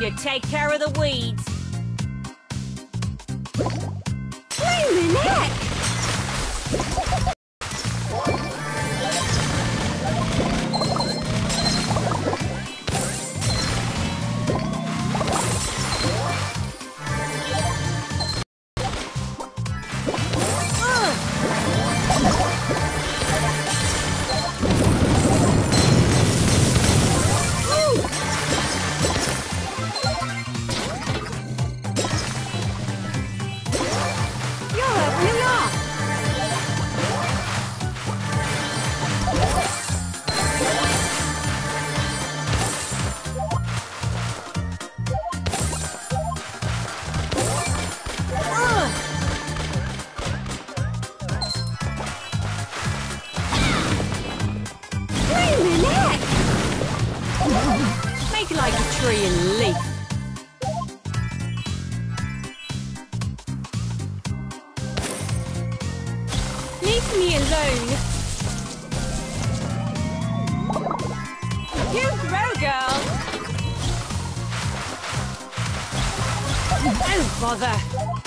to take care of the weeds. Luminette! You're leaf. Leave me alone. You grow, girl. Oh, bother.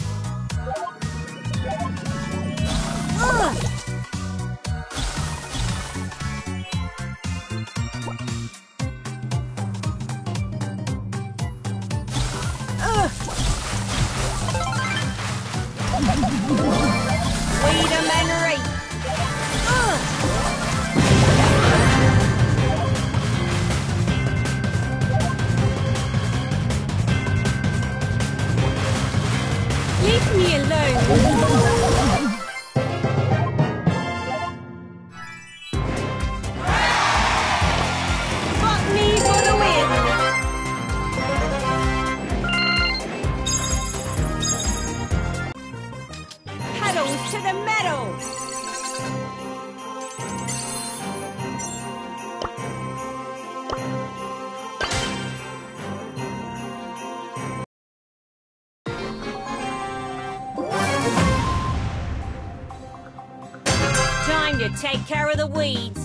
Metal. Time to take care of the weeds.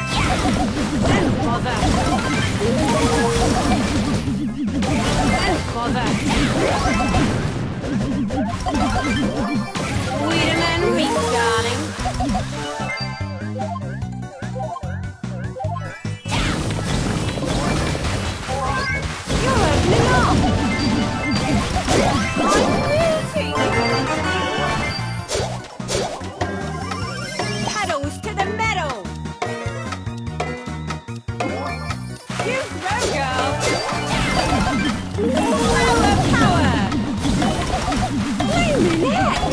Wait a minute, darling.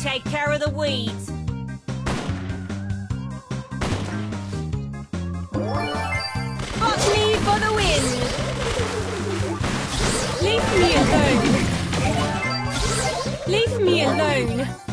take care of the weeds. Botany for the win. Leave me alone. Leave me alone.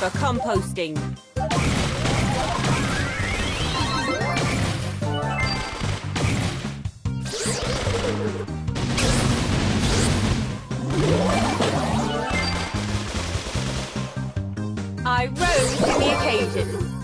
For composting. I rose to the occasion.